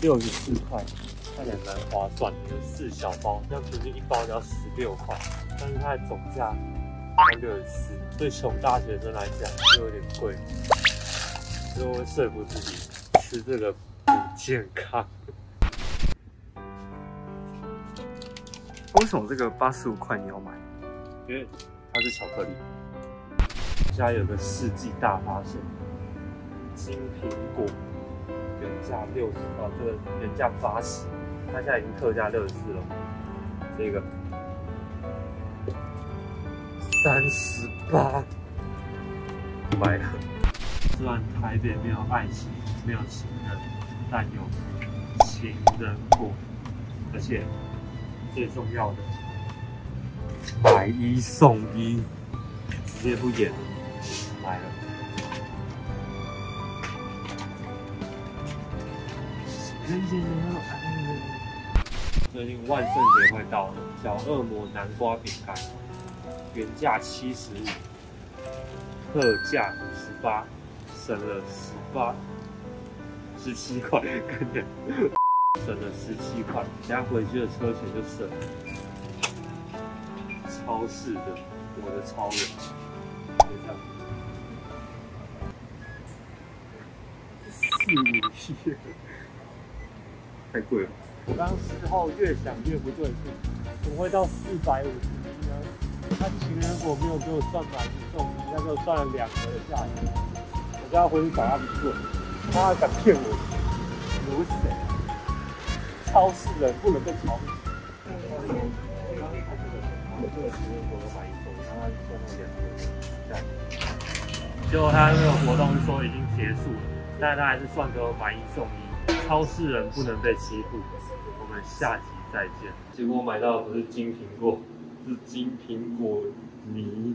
六十四块，看起来蛮划算的。有四小包，这样平均一包就要十六块，但是它的总价要六十四，对穷大学生来讲就有点贵，所以我会说服自己吃这个不健康。为什么这个八十五块你要买？因为它是巧克力。现在有个世纪大发现，金苹果原价六十，哦，这个原价八十，它现在已经特价六十四了。这个三十八，买了。虽然台北没有爱情，没有情人，但有情人过，而且最重要的，买一送一，直接不演了，买了，最近万圣节快到了，小恶魔南瓜饼干原价七十五，特价十八，省了十八，十七块，跟着省了十七块，等下回去的车钱就省了。超市的我的超人，就这样。四五七，太贵了。我刚事后越想越不对劲，怎么会到四百五十一呢？他情人果没有给我算买一送一，他给我算了两盒的价钱。我就要回去找他理论，他还敢骗我，我是谁？超市人不能被瞧不起。我这个情人果我买一送一，然后他送了两盒，这样。结果他那个活动说已经结束了，但是他还是算给我买一送一。超市人不能被欺负，我们下集再见。结果买到的不是金苹果，是金苹果泥。